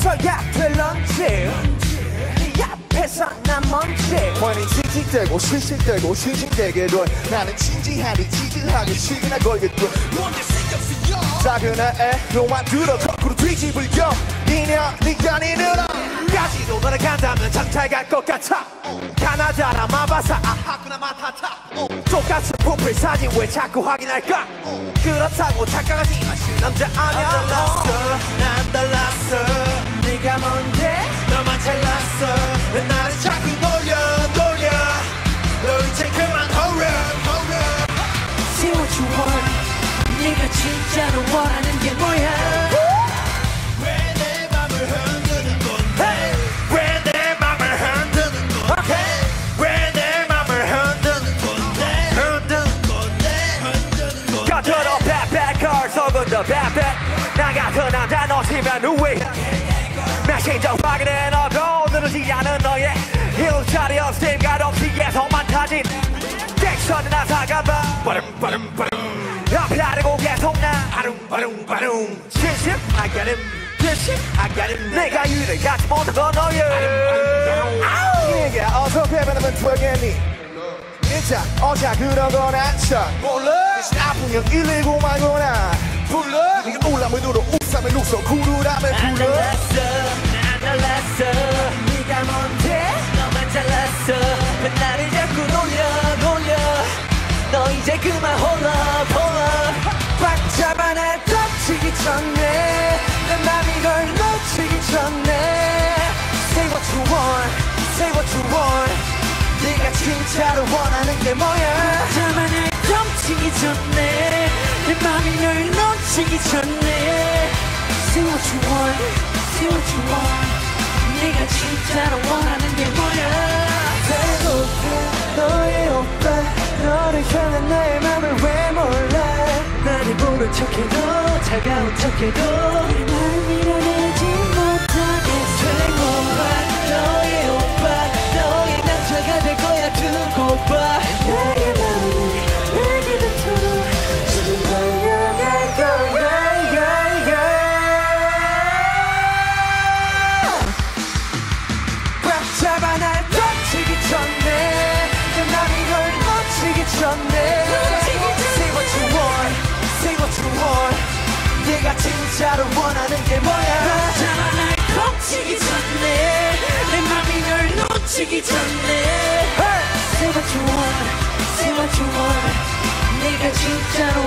써야 될런지 네 앞에서 난 뭔지 뻔히 칙칙대고 실실대고 실실대게도 나는 진지하니 지질하게 시기나 걸겠고 작은 애로만 들어 거꾸로 뒤집을 겸 니냐 니가 니느라 까지도 너를 간다면 장탈 갈것 같아. 가나다라 마바사 아하구나 마타타. 똑같은 프로필 사진 왜 자꾸 확인할까? 그렇다고 착각하지 마시 남자 아니야. 난 달랐 더 빽빽 나 같은 남자 놓치면 후회 나 심장 확인해 너도 누르지 않은 너의 일자리 없음 가없이 예성만 타진 객선에 나사가봐. 빠름 빠름 빠름 앞이라고 계속 나. 빠름 빠름 진심 I got him 진심 I got him 내가 유일하게 같이 못한 건 너예 네가 어서 배반하면 되겠니. 진짜 어자 그러거나 쳐 몰라. 아프면 119 말거나 불러? 네가 울어 웃으면 웃어 구르라면 안 구르 달랐어 난 달랐어. 네가 뭔데? 너만 잘났어. 왜 나를 자꾸 놀려 놀려. 너 이제 그만 홀라 꽉 잡아 날 덮치기 전에. 내 맘이 걸 놓치기 전에. Say what you want Say what you want. 네가 진짜로 원하는 게 뭐야? 날 덮치기 전에 내 맘이 널 놓치기 전에. Say what you want Say what you want 네가 진짜로 원하는 게 뭐야? 배고파 너의 오빠 너를 향한 나의 맘을 왜 몰라? 나를 모른 척해도 차가운 척해도 진짜로 원하는 게 뭐야? 너잖아 날 놓치기 전에 내 맘이 널 놓치기 전에. Say what you want, say what you want. 네가 진짜로